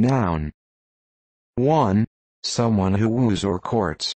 Noun. 1. Someone who woos or courts.